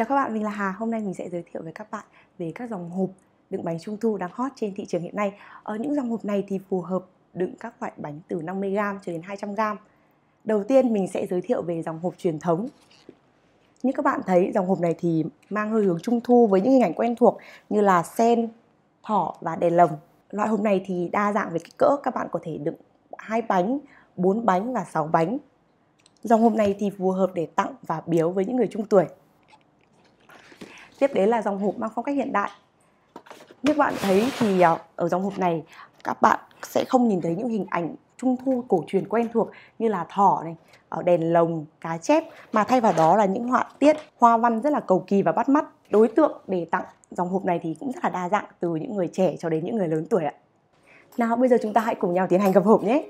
Chào các bạn, mình là Hà. Hôm nay mình sẽ giới thiệu với các bạn về các dòng hộp đựng bánh trung thu đang hot trên thị trường hiện nay. Ở những dòng hộp này thì phù hợp đựng các loại bánh từ 50g cho đến 200g. Đầu tiên mình sẽ giới thiệu về dòng hộp truyền thống. Như các bạn thấy, dòng hộp này thì mang hơi hướng trung thu với những hình ảnh quen thuộc như là sen, thỏ và đèn lồng. Loại hộp này thì đa dạng về kích cỡ, các bạn có thể đựng hai bánh, 4 bánh và 6 bánh. Dòng hộp này thì phù hợp để tặng và biếu với những người trung tuổi tiếp đến là dòng hộp mang phong cách hiện đại. Như bạn thấy thì à, ở dòng hộp này, các bạn sẽ không nhìn thấy những hình ảnh trung thu, cổ truyền quen thuộc như là thỏ này ờ, đèn lồng, cá chép, mà thay vào đó là những họa tiết, hoa văn rất là cầu kỳ và bắt mắt. Đối tượng để tặng dòng hộp này thì cũng rất là đa dạng, từ những người trẻ cho đến những người lớn tuổi ạ. Nào, bây giờ chúng ta hãy cùng nhau tiến hành gặp hộp nhé.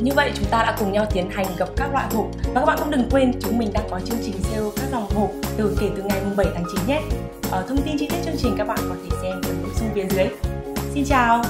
Như vậy chúng ta đã cùng nhau tiến hành gặp các loại hộp và các bạn cũng đừng quên, chúng mình đang có chương trình sale các dòng hộp từ kể từ ngày 7 tháng 9 nhé. Ở thông tin chi tiết chương trình các bạn có thể xem ở nội dung phía dưới. Xin chào!